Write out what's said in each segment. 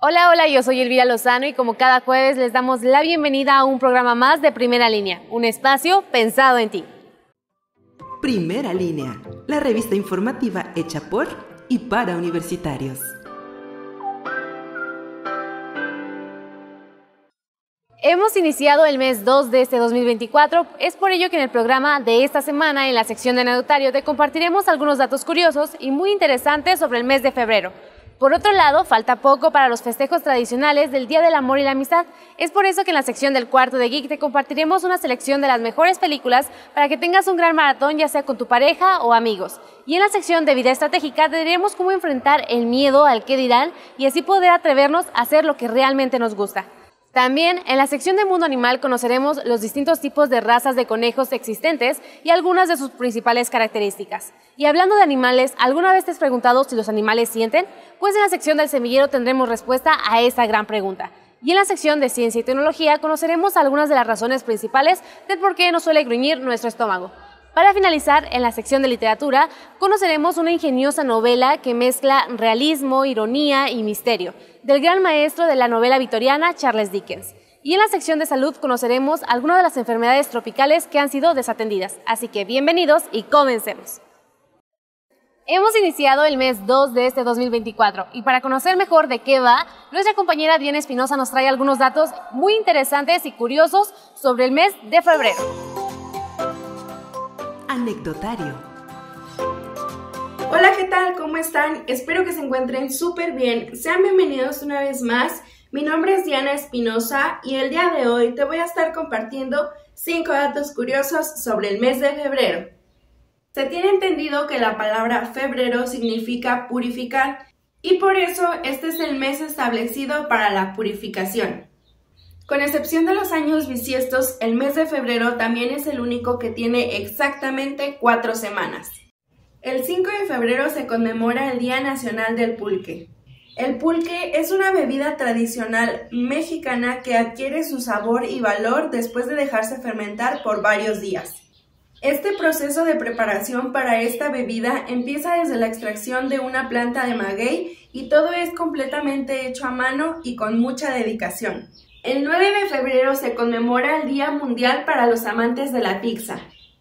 Hola, hola, yo soy Elvira Lozano y como cada jueves les damos la bienvenida a un programa más de Primera Línea, un espacio pensado en ti. Primera Línea, la revista informativa hecha por y para universitarios. Hemos iniciado el mes 2 de este 2024, es por ello que en el programa de esta semana, en la sección de anecdotario, te compartiremos algunos datos curiosos y muy interesantes sobre el mes de febrero. Por otro lado, falta poco para los festejos tradicionales del Día del Amor y la Amistad. Es por eso que en la sección del cuarto de Geek te compartiremos una selección de las mejores películas para que tengas un gran maratón ya sea con tu pareja o amigos. Y en la sección de vida estratégica te cómo enfrentar el miedo al que dirán y así poder atrevernos a hacer lo que realmente nos gusta. También en la sección de Mundo Animal conoceremos los distintos tipos de razas de conejos existentes y algunas de sus principales características. Y hablando de animales, ¿alguna vez te has preguntado si los animales sienten? Pues en la sección del semillero tendremos respuesta a esta gran pregunta. Y en la sección de ciencia y tecnología conoceremos algunas de las razones principales del por qué nos suele gruñir nuestro estómago. Para finalizar, en la sección de literatura, conoceremos una ingeniosa novela que mezcla realismo, ironía y misterio, del gran maestro de la novela victoriana Charles Dickens. Y en la sección de salud conoceremos algunas de las enfermedades tropicales que han sido desatendidas. Así que bienvenidos y comencemos. Hemos iniciado el mes 2 de este 2024 y para conocer mejor de qué va, nuestra compañera Diana Espinosa nos trae algunos datos muy interesantes y curiosos sobre el mes de febrero. Anecdotario. Hola, ¿qué tal? ¿Cómo están? Espero que se encuentren súper bien. Sean bienvenidos una vez más. Mi nombre es Diana Espinosa y el día de hoy te voy a estar compartiendo 5 datos curiosos sobre el mes de febrero. Se tiene entendido que la palabra febrero significa purificar y por eso este es el mes establecido para la purificación. Con excepción de los años bisiestos, el mes de febrero también es el único que tiene exactamente cuatro semanas. El 5 de febrero se conmemora el Día Nacional del Pulque. El pulque es una bebida tradicional mexicana que adquiere su sabor y valor después de dejarse fermentar por varios días. Este proceso de preparación para esta bebida empieza desde la extracción de una planta de maguey y todo es completamente hecho a mano y con mucha dedicación. El 9 de febrero se conmemora el Día Mundial para los Amantes de la Pizza.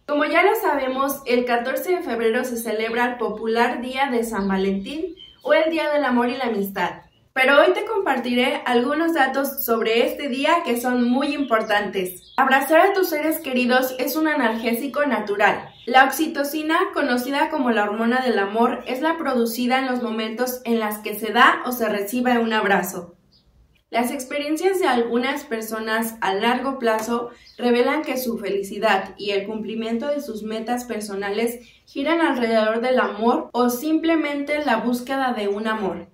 Como ya lo sabemos, el 14 de febrero se celebra el popular Día de San Valentín o el Día del Amor y la Amistad. Pero hoy te compartiré algunos datos sobre este día que son muy importantes. Abrazar a tus seres queridos es un analgésico natural. La oxitocina, conocida como la hormona del amor, es la producida en los momentos en los que se da o se recibe un abrazo. Las experiencias de algunas personas a largo plazo revelan que su felicidad y el cumplimiento de sus metas personales giran alrededor del amor o simplemente la búsqueda de un amor.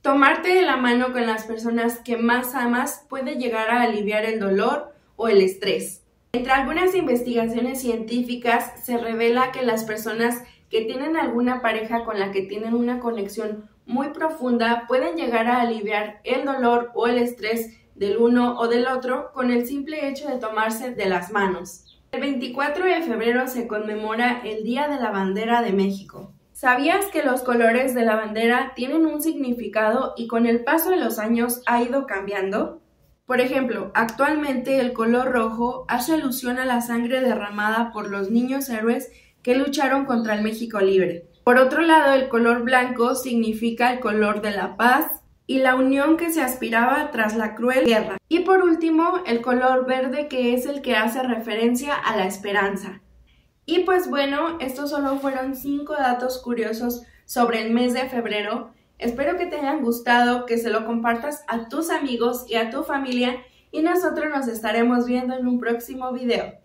Tomarte de la mano con las personas que más amas puede llegar a aliviar el dolor o el estrés. Entre algunas investigaciones científicas se revela que las personas que tienen alguna pareja con la que tienen una conexión muy profunda pueden llegar a aliviar el dolor o el estrés del uno o del otro con el simple hecho de tomarse de las manos. El 24 de febrero se conmemora el Día de la Bandera de México. ¿Sabías que los colores de la bandera tienen un significado y con el paso de los años ha ido cambiando? Por ejemplo, actualmente el color rojo hace alusión a la sangre derramada por los niños héroes que lucharon contra el México libre. Por otro lado, el color blanco significa el color de la paz y la unión que se aspiraba tras la cruel guerra. Y por último, el color verde que es el que hace referencia a la esperanza. Y pues bueno, estos solo fueron cinco datos curiosos sobre el mes de febrero. Espero que te hayan gustado, que se lo compartas a tus amigos y a tu familia y nosotros nos estaremos viendo en un próximo video.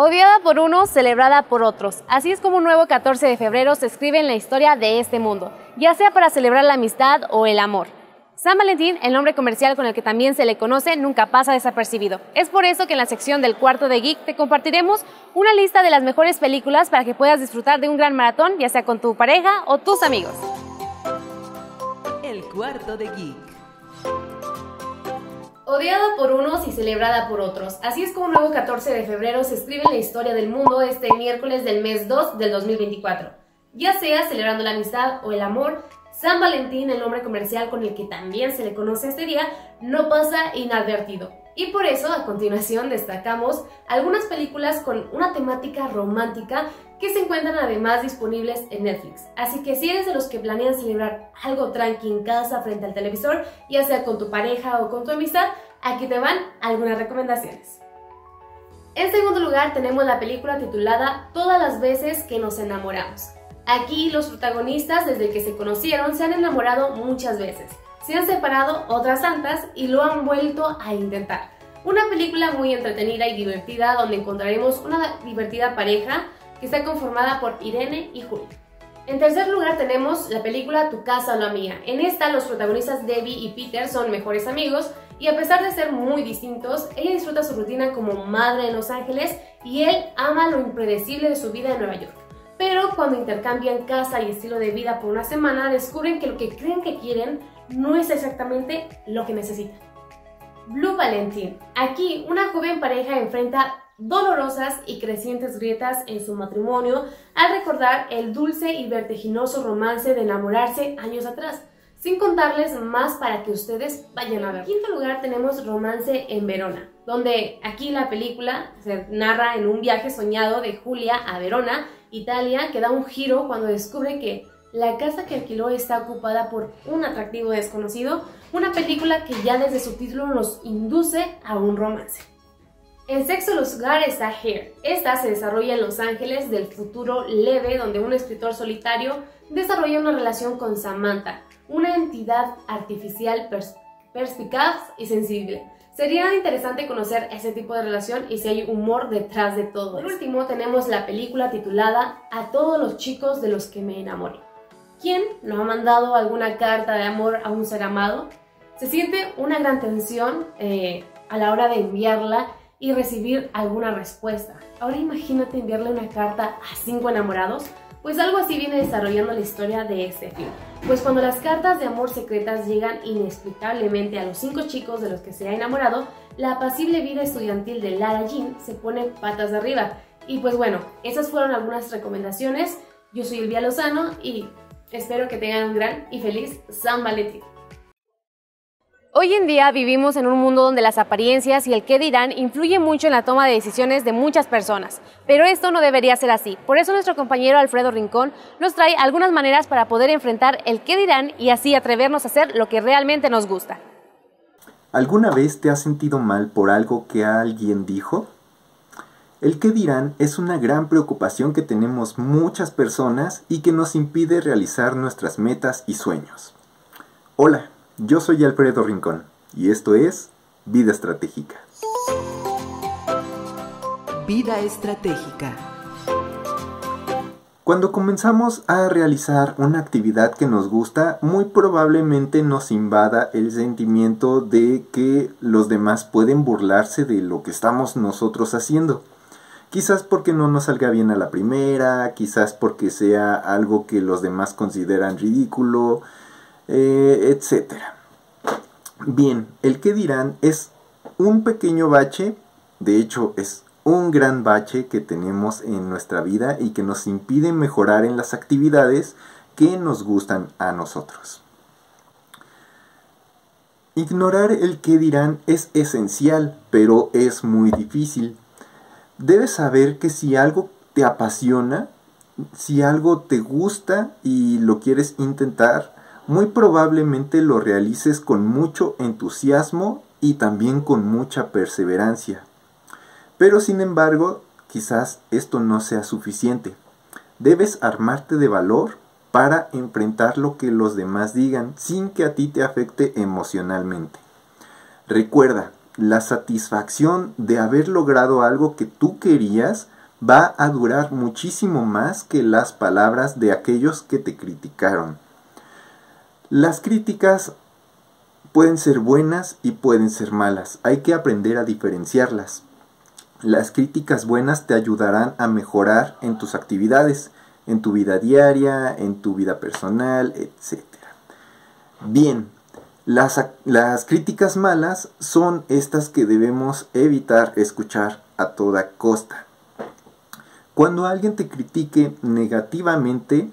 Odiada por unos, celebrada por otros. Así es como un nuevo 14 de febrero se escribe en la historia de este mundo, ya sea para celebrar la amistad o el amor. San Valentín, el nombre comercial con el que también se le conoce, nunca pasa desapercibido. Es por eso que en la sección del cuarto de Geek te compartiremos una lista de las mejores películas para que puedas disfrutar de un gran maratón, ya sea con tu pareja o tus amigos. El cuarto de Geek. Odiada por unos y celebrada por otros. Así es como un nuevo 14 de febrero se escribe en la historia del mundo este miércoles del mes 2 del 2024. Ya sea celebrando la amistad o el amor, San Valentín, el nombre comercial con el que también se le conoce este día, no pasa inadvertido. Y por eso, a continuación, destacamos algunas películas con una temática romántica que se encuentran además disponibles en Netflix. Así que si eres de los que planean celebrar algo tranqui en casa frente al televisor, ya sea con tu pareja o con tu amistad, aquí te van algunas recomendaciones. En segundo lugar tenemos la película titulada Todas las veces que nos enamoramos. Aquí los protagonistas desde que se conocieron se han enamorado muchas veces, se han separado otras tantas y lo han vuelto a intentar. Una película muy entretenida y divertida donde encontraremos una divertida pareja que está conformada por Irene y Julio. En tercer lugar tenemos la película Tu casa o la mía. En esta los protagonistas Debbie y Peter son mejores amigos y a pesar de ser muy distintos, ella disfruta su rutina como madre en Los Ángeles y él ama lo impredecible de su vida en Nueva York. Pero cuando intercambian casa y estilo de vida por una semana, descubren que lo que creen que quieren no es exactamente lo que necesitan. Blue Valentine. Aquí una joven pareja enfrenta dolorosas y crecientes grietas en su matrimonio al recordar el dulce y vertiginoso romance de enamorarse años atrás, sin contarles más para que ustedes vayan a ver. En quinto lugar tenemos Romance en Verona, donde aquí la película se narra en un viaje soñado de Julia a Verona, Italia, que da un giro cuando descubre que la casa que alquiló está ocupada por un atractivo desconocido, una película que ya desde su título nos induce a un romance. En sexto lugar está Hair. Esta se desarrolla en Los Ángeles del futuro leve, donde un escritor solitario desarrolla una relación con Samantha, una entidad artificial perspicaz y sensible. Sería interesante conocer ese tipo de relación y si hay humor detrás de todo. Por último, tenemos la película titulada A todos los chicos de los que me enamoré. ¿Quién no ha mandado alguna carta de amor a un ser amado? Se siente una gran tensión eh, a la hora de enviarla y recibir alguna respuesta. Ahora imagínate enviarle una carta a cinco enamorados, pues algo así viene desarrollando la historia de este film. Pues cuando las cartas de amor secretas llegan inexplicablemente a los cinco chicos de los que se ha enamorado, la apacible vida estudiantil de Lara Jean se pone patas de arriba. Y pues bueno, esas fueron algunas recomendaciones. Yo soy Elvia Lozano y espero que tengan un gran y feliz San Valentín. Hoy en día vivimos en un mundo donde las apariencias y el qué dirán influyen mucho en la toma de decisiones de muchas personas, pero esto no debería ser así. Por eso nuestro compañero Alfredo Rincón nos trae algunas maneras para poder enfrentar el qué dirán y así atrevernos a hacer lo que realmente nos gusta. ¿Alguna vez te has sentido mal por algo que alguien dijo? El qué dirán es una gran preocupación que tenemos muchas personas y que nos impide realizar nuestras metas y sueños. Hola, yo soy Alfredo Rincón y esto es Vida Estratégica. Vida Estratégica. Cuando comenzamos a realizar una actividad que nos gusta, muy probablemente nos invada el sentimiento de que los demás pueden burlarse de lo que estamos nosotros haciendo. Quizás porque no nos salga bien a la primera, quizás porque sea algo que los demás consideran ridículo, eh, etcétera. Bien, el que dirán es un pequeño bache, de hecho es un gran bache que tenemos en nuestra vida y que nos impide mejorar en las actividades que nos gustan a nosotros. Ignorar el que dirán es esencial, pero es muy difícil. Debes saber que si algo te apasiona, si algo te gusta y lo quieres intentar, muy probablemente lo realices con mucho entusiasmo y también con mucha perseverancia. Pero sin embargo, quizás esto no sea suficiente. Debes armarte de valor para enfrentar lo que los demás digan sin que a ti te afecte emocionalmente. Recuerda, la satisfacción de haber logrado algo que tú querías va a durar muchísimo más que las palabras de aquellos que te criticaron. Las críticas pueden ser buenas y pueden ser malas. Hay que aprender a diferenciarlas. Las críticas buenas te ayudarán a mejorar en tus actividades, en tu vida diaria, en tu vida personal, etc. Bien, las, las, críticas malas son estas que debemos evitar escuchar a toda costa. Cuando alguien te critique negativamente,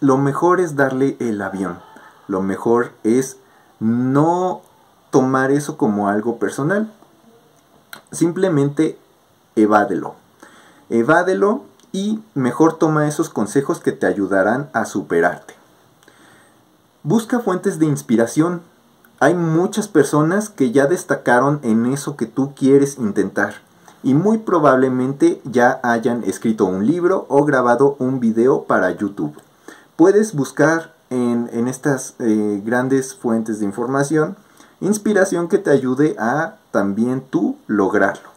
lo mejor es darle el avión. Lo mejor es no tomar eso como algo personal. Simplemente evádelo. Evádelo y mejor toma esos consejos que te ayudarán a superarte. Busca fuentes de inspiración. Hay muchas personas que ya destacaron en eso que tú quieres intentar y muy probablemente ya hayan escrito un libro o grabado un video para YouTube. Puedes buscar en, estas eh, grandes fuentes de información inspiración que te ayude a también tú lograrlo.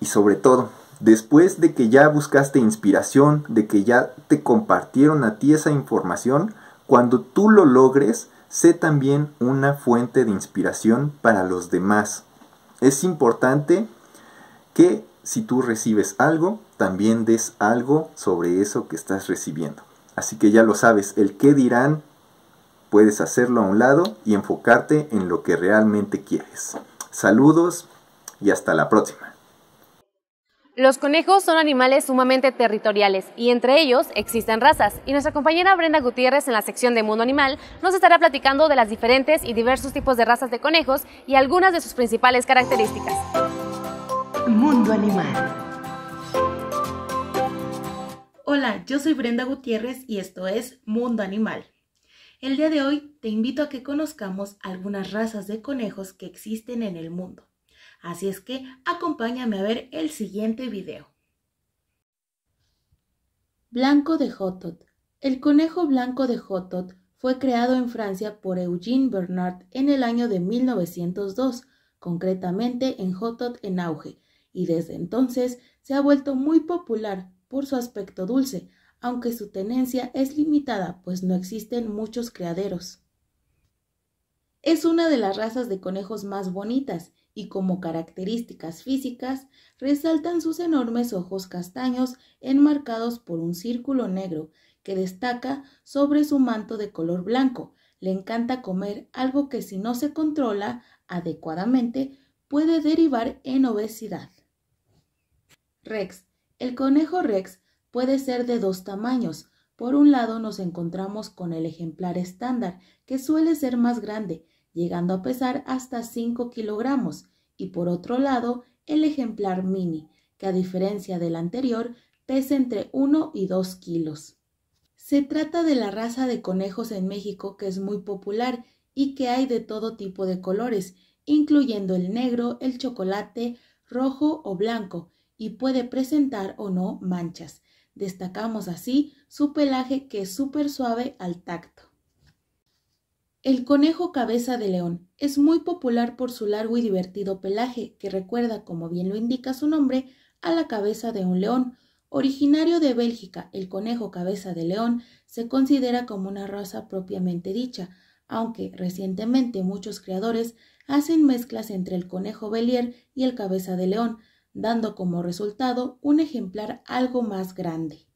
Y sobre todo, después de que ya buscaste inspiración, de que ya te compartieron a ti esa información, cuando tú lo logres, sé también una fuente de inspiración para los demás. Es importante que si tú recibes algo, también des algo sobre eso que estás recibiendo. Así que ya lo sabes, el qué dirán, puedes hacerlo a un lado y enfocarte en lo que realmente quieres. Saludos y hasta la próxima. Los conejos son animales sumamente territoriales y entre ellos existen razas. Y nuestra compañera Brenda Gutiérrez en la sección de Mundo Animal nos estará platicando de las diferentes y diversos tipos de razas de conejos y algunas de sus principales características. Mundo Animal. Hola, yo soy Brenda Gutiérrez y esto es Mundo Animal. El día de hoy te invito a que conozcamos algunas razas de conejos que existen en el mundo. Así es que acompáñame a ver el siguiente video. Blanco de Hotot. El conejo blanco de Hotot fue creado en Francia por Eugene Bernard en el año de 1902, concretamente en Hotot en auge, y desde entonces se ha vuelto muy popular por su aspecto dulce, aunque su tenencia es limitada, pues no existen muchos criaderos. Es una de las razas de conejos más bonitas y como características físicas resaltan sus enormes ojos castaños enmarcados por un círculo negro que destaca sobre su manto de color blanco. Le encanta comer algo que si no se controla adecuadamente puede derivar en obesidad. Rex. El conejo Rex puede ser de dos tamaños. Por un lado nos encontramos con el ejemplar estándar, que suele ser más grande, llegando a pesar hasta 5 kilogramos, y por otro lado el ejemplar mini, que a diferencia del anterior pesa entre 1 y 2 kilos. Se trata de la raza de conejos en México que es muy popular y que hay de todo tipo de colores, incluyendo el negro, el chocolate, rojo o blanco, y puede presentar o no manchas. Destacamos así su pelaje que es súper suave al tacto. El conejo cabeza de león es muy popular por su largo y divertido pelaje, que recuerda, como bien lo indica su nombre, a la cabeza de un león. Originario de Bélgica, el conejo cabeza de león se considera como una raza propiamente dicha, aunque recientemente muchos creadores hacen mezclas entre el conejo belier y el cabeza de león, dando como resultado un ejemplar algo más grande.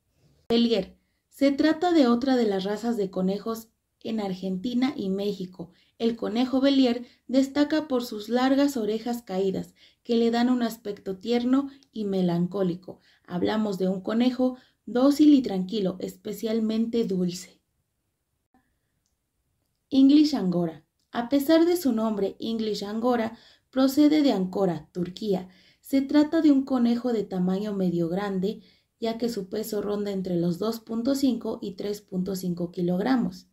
Belier se trata de otra de las razas de conejos en Argentina y México. El conejo Belier destaca por sus largas orejas caídas, que le dan un aspecto tierno y melancólico. Hablamos de un conejo dócil y tranquilo, especialmente dulce. English Angora. A pesar de su nombre, English Angora procede de Ancora, Turquía. Se trata de un conejo de tamaño medio grande, ya que su peso ronda entre los 2.5 y 3.5 kilogramos.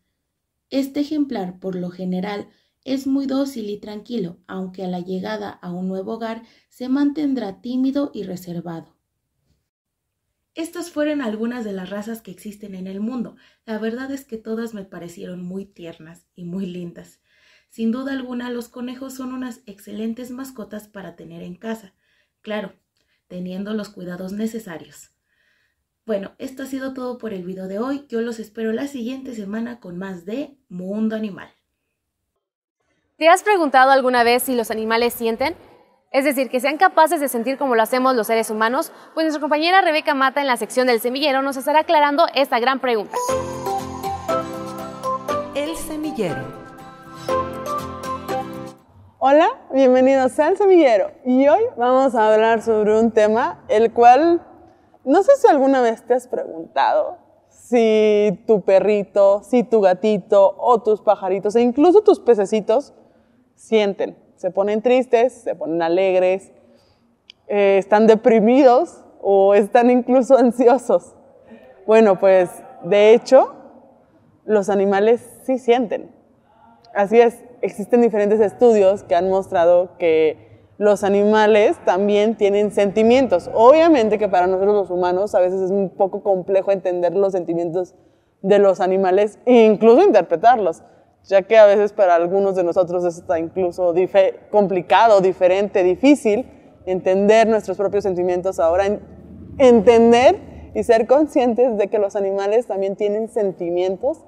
Este ejemplar, por lo general, es muy dócil y tranquilo, aunque a la llegada a un nuevo hogar se mantendrá tímido y reservado. Estas fueron algunas de las razas que existen en el mundo. La verdad es que todas me parecieron muy tiernas y muy lindas. Sin duda alguna, los conejos son unas excelentes mascotas para tener en casa. Claro, teniendo los cuidados necesarios. Bueno, esto ha sido todo por el video de hoy. Yo los espero la siguiente semana con más de Mundo Animal. ¿Te has preguntado alguna vez si los animales sienten? Es decir, que sean capaces de sentir como lo hacemos los seres humanos, pues nuestra compañera Rebeca Mata en la sección del semillero nos estará aclarando esta gran pregunta. El semillero. Hola, bienvenidos al semillero y hoy vamos a hablar sobre un tema el cual no sé si alguna vez te has preguntado si tu perrito, si tu gatito o tus pajaritos e incluso tus pececitos sienten. Se ponen tristes, se ponen alegres, eh, están deprimidos o están incluso ansiosos. Bueno, pues de hecho, los animales sí sienten. Así es, existen diferentes estudios que han mostrado que los animales también tienen sentimientos. Obviamente que para nosotros los humanos a veces es un poco complejo entender los sentimientos de los animales e incluso interpretarlos, ya que a veces para algunos de nosotros está incluso complicado, diferente, difícil entender nuestros propios sentimientos. Ahora entender y ser conscientes de que los animales también tienen sentimientos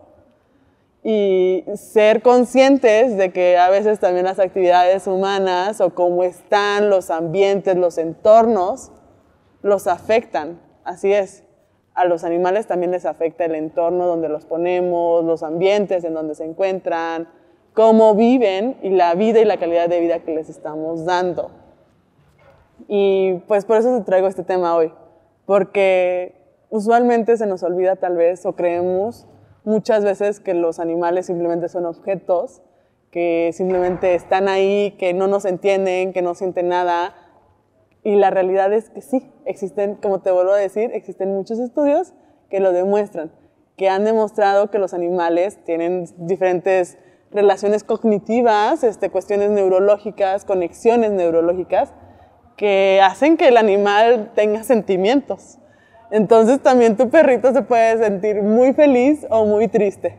y ser conscientes de que a veces también las actividades humanas o cómo están los ambientes, los entornos, los afectan. Así es. A los animales también les afecta el entorno donde los ponemos, los ambientes en donde se encuentran, cómo viven y la vida y la calidad de vida que les estamos dando. Y pues por eso te traigo este tema hoy, porque usualmente se nos olvida tal vez o creemos muchas veces que los animales simplemente son objetos, que simplemente están ahí, que no nos entienden, que no sienten nada. Y la realidad es que sí, existen, como te vuelvo a decir, existen muchos estudios que lo demuestran, que han demostrado que los animales tienen diferentes relaciones cognitivas, este, cuestiones neurológicas, conexiones neurológicas, que hacen que el animal tenga sentimientos. Entonces también tu perrito se puede sentir muy feliz o muy triste.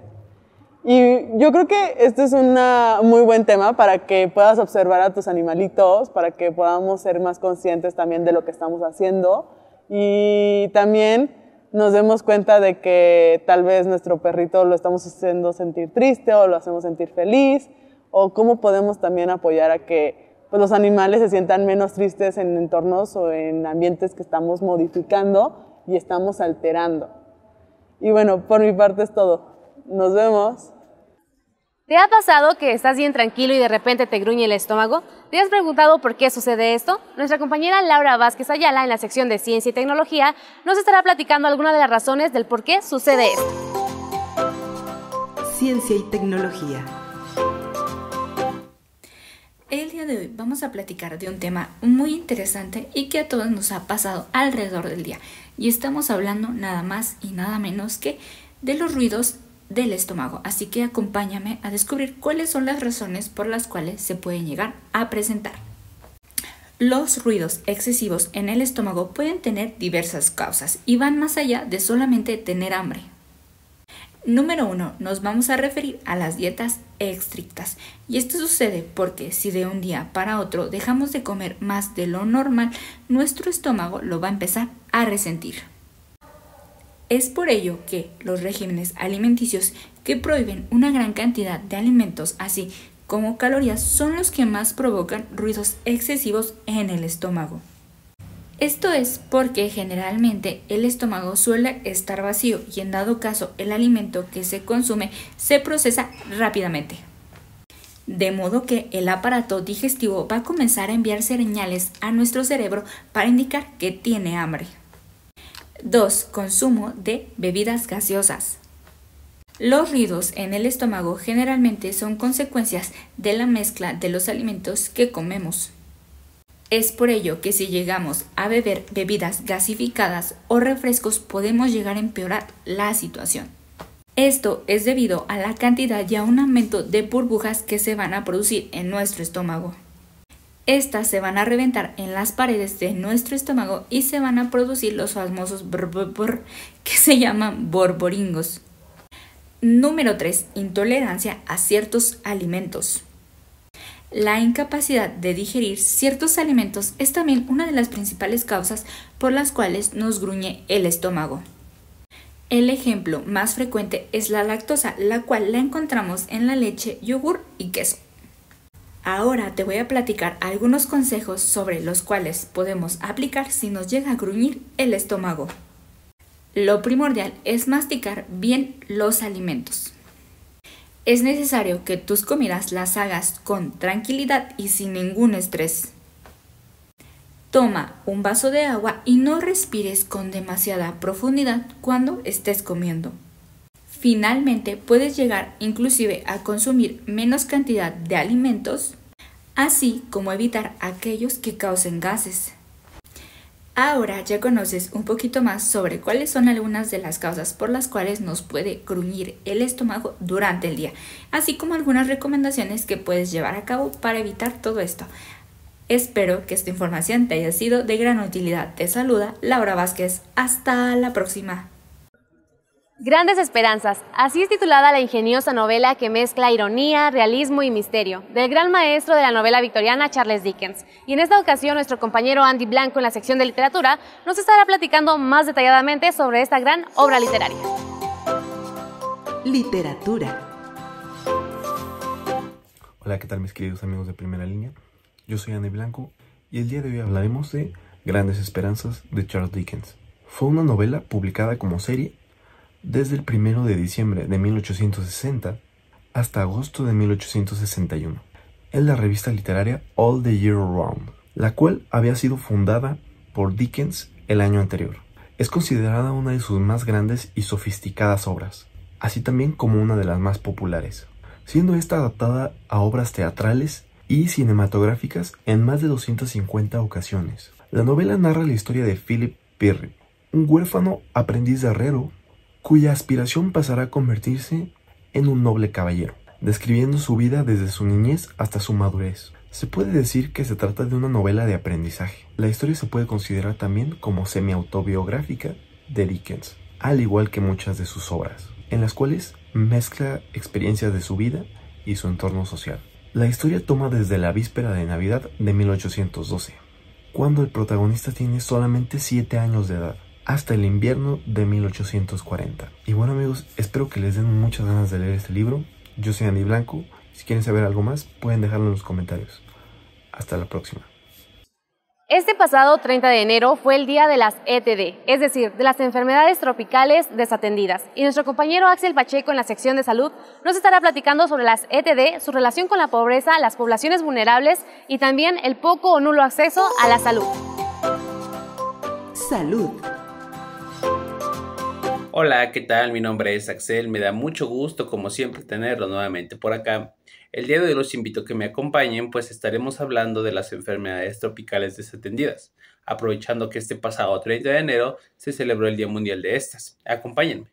Y yo creo que este es un muy buen tema para que puedas observar a tus animalitos, para que podamos ser más conscientes también de lo que estamos haciendo y también nos demos cuenta de que tal vez nuestro perrito lo estamos haciendo sentir triste o lo hacemos sentir feliz o cómo podemos también apoyar a que pues, los animales se sientan menos tristes en entornos o en ambientes que estamos modificando y estamos alterando. Y bueno, por mi parte es todo. Nos vemos. ¿Te ha pasado que estás bien tranquilo y de repente te gruñe el estómago? ¿Te has preguntado por qué sucede esto? Nuestra compañera Laura Vázquez Ayala, en la sección de Ciencia y Tecnología, nos estará platicando algunas de las razones del por qué sucede esto. Ciencia y Tecnología. El día de hoy vamos a platicar de un tema muy interesante y que a todos nos ha pasado alrededor del día. Y estamos hablando nada más y nada menos que de los ruidos del estómago. Así que acompáñame a descubrir cuáles son las razones por las cuales se pueden llegar a presentar. Los ruidos excesivos en el estómago pueden tener diversas causas y van más allá de solamente tener hambre. Número 1. Nos vamos a referir a las dietas estrictas. Y esto sucede porque si de un día para otro dejamos de comer más de lo normal, nuestro estómago lo va a empezar a resentir. Es por ello que los regímenes alimenticios que prohíben una gran cantidad de alimentos así como calorías son los que más provocan ruidos excesivos en el estómago. Esto es porque generalmente el estómago suele estar vacío y en dado caso el alimento que se consume se procesa rápidamente. De modo que el aparato digestivo va a comenzar a enviar señales a nuestro cerebro para indicar que tiene hambre. 2. Consumo de bebidas gaseosas. Los ruidos en el estómago generalmente son consecuencias de la mezcla de los alimentos que comemos. Es por ello que si llegamos a beber bebidas gasificadas o refrescos podemos llegar a empeorar la situación. Esto es debido a la cantidad y a un aumento de burbujas que se van a producir en nuestro estómago. Estas se van a reventar en las paredes de nuestro estómago y se van a producir los famosos brr, que se llaman borboringos. Número 3. Intolerancia a ciertos alimentos. La incapacidad de digerir ciertos alimentos es también una de las principales causas por las cuales nos gruñe el estómago. El ejemplo más frecuente es la lactosa, la cual la encontramos en la leche, yogur y queso. Ahora te voy a platicar algunos consejos sobre los cuales podemos aplicar si nos llega a gruñir el estómago. Lo primordial es masticar bien los alimentos. Es necesario que tus comidas las hagas con tranquilidad y sin ningún estrés. Toma un vaso de agua y no respires con demasiada profundidad cuando estés comiendo. Finalmente, puedes llegar inclusive a consumir menos cantidad de alimentos, así como evitar aquellos que causen gases. Ahora ya conoces un poquito más sobre cuáles son algunas de las causas por las cuales nos puede gruñir el estómago durante el día, así como algunas recomendaciones que puedes llevar a cabo para evitar todo esto. Espero que esta información te haya sido de gran utilidad. Te saluda Laura Vázquez. Hasta la próxima. Grandes Esperanzas, así es titulada la ingeniosa novela que mezcla ironía, realismo y misterio, del gran maestro de la novela victoriana Charles Dickens. Y en esta ocasión nuestro compañero Andy Blanco en la sección de literatura nos estará platicando más detalladamente sobre esta gran obra literaria. Literatura. Hola, ¿qué tal mis queridos amigos de primera línea? Yo soy Andy Blanco y el día de hoy hablaremos de Grandes Esperanzas de Charles Dickens. Fue una novela publicada como serie desde el 1 de diciembre de 1860 hasta agosto de 1861 en la revista literaria All the Year Round, la cual había sido fundada por Dickens el año anterior. Es considerada una de sus más grandes y sofisticadas obras, así también como una de las más populares, siendo esta adaptada a obras teatrales y cinematográficas en más de 250 ocasiones. La novela narra la historia de Philip Pirri, un huérfano aprendiz de herrero cuya aspiración pasará a convertirse en un noble caballero, describiendo su vida desde su niñez hasta su madurez. Se puede decir que se trata de una novela de aprendizaje. La historia se puede considerar también como semi-autobiográfica de Dickens, al igual que muchas de sus obras, en las cuales mezcla experiencias de su vida y su entorno social. La historia toma desde la víspera de Navidad de 1812, cuando el protagonista tiene solamente 7 años de edad hasta el invierno de 1840. Y bueno amigos, espero que les den muchas ganas de leer este libro. Yo soy Andy Blanco. Si quieren saber algo más, pueden dejarlo en los comentarios. Hasta la próxima. Este pasado 30 de enero fue el día de las ETD, es decir, de las enfermedades tropicales desatendidas. Y nuestro compañero Axel Pacheco en la sección de salud nos estará platicando sobre las ETD, su relación con la pobreza, las poblaciones vulnerables y también el poco o nulo acceso a la salud. Salud. Hola, ¿qué tal? Mi nombre es Axel, me da mucho gusto como siempre tenerlo nuevamente por acá. El día de hoy los invito a que me acompañen, pues estaremos hablando de las enfermedades tropicales desatendidas, aprovechando que este pasado 30 de enero se celebró el Día Mundial de estas. Acompáñenme.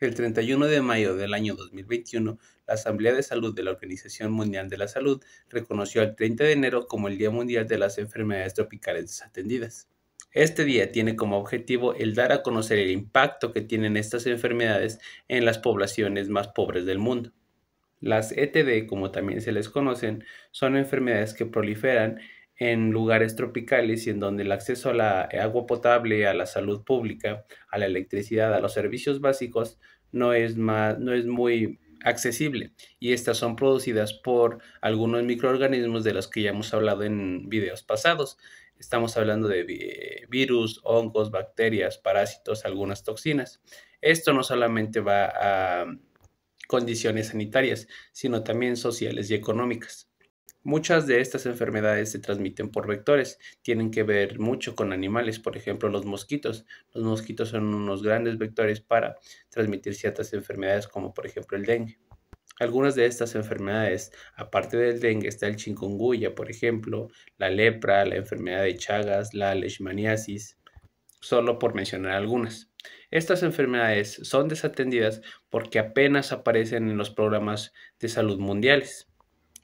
El 31 de mayo del año 2021, la Asamblea de Salud de la Organización Mundial de la Salud reconoció el 30 de enero como el Día Mundial de las Enfermedades Tropicales Desatendidas. Este día tiene como objetivo el dar a conocer el impacto que tienen estas enfermedades en las poblaciones más pobres del mundo. Las ETD, como también se les conocen, son enfermedades que proliferan en lugares tropicales y en donde el acceso a la agua potable, a la salud pública, a la electricidad, a los servicios básicos no es, más, no es muy accesible y estas son producidas por algunos microorganismos de los que ya hemos hablado en videos pasados. Estamos hablando de virus, hongos, bacterias, parásitos, algunas toxinas. Esto no solamente va a condiciones sanitarias, sino también sociales y económicas. Muchas de estas enfermedades se transmiten por vectores, tienen que ver mucho con animales, por ejemplo los mosquitos. Los mosquitos son unos grandes vectores para transmitir ciertas enfermedades como por ejemplo el dengue. Algunas de estas enfermedades, aparte del dengue, está el chikungunya, por ejemplo, la lepra, la enfermedad de Chagas, la leishmaniasis, solo por mencionar algunas. Estas enfermedades son desatendidas porque apenas aparecen en los programas de salud mundiales.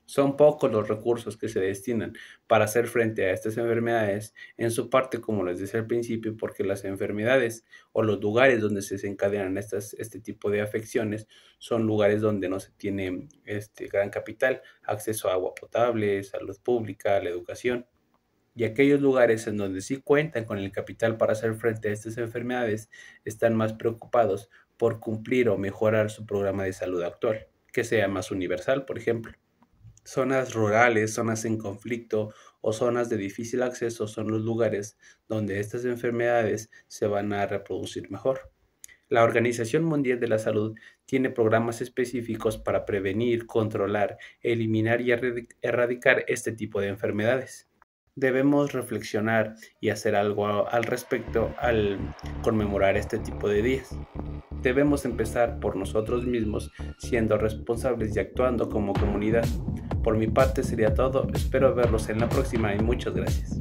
Son pocos los recursos que se destinan para hacer frente a estas enfermedades, en su parte, como les decía al principio, porque las enfermedades o los lugares donde se desencadenan estas, este tipo de afecciones son lugares donde no se tiene este gran capital, acceso a agua potable, salud pública, la educación. Y aquellos lugares en donde sí cuentan con el capital para hacer frente a estas enfermedades están más preocupados por cumplir o mejorar su programa de salud actual, que sea más universal, por ejemplo. Zonas rurales, zonas en conflicto o zonas de difícil acceso son los lugares donde estas enfermedades se van a reproducir mejor. La Organización Mundial de la Salud tiene programas específicos para prevenir, controlar, eliminar y erradicar este tipo de enfermedades. Debemos reflexionar y hacer algo al respecto al conmemorar este tipo de días. Debemos empezar por nosotros mismos siendo responsables y actuando como comunidad. Por mi parte sería todo, espero verlos en la próxima y muchas gracias.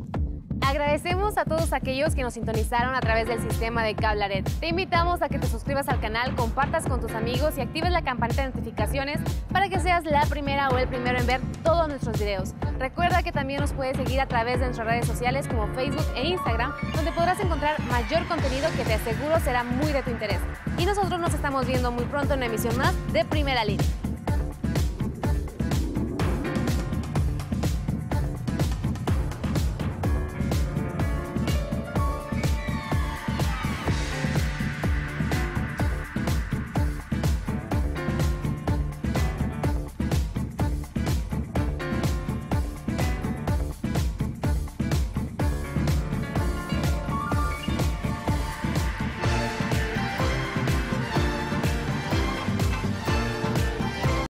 Agradecemos a todos aquellos que nos sintonizaron a través del sistema de Cablaret. Te invitamos a que te suscribas al canal, compartas con tus amigos y actives la campanita de notificaciones para que seas la primera o el primero en ver todos nuestros videos. Recuerda que también nos puedes seguir a través de nuestras redes sociales como Facebook e Instagram, donde podrás encontrar mayor contenido que te aseguro será muy de tu interés. Y nosotros nos estamos viendo muy pronto en una emisión más de Primera Línea.